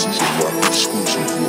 This is my exclusive.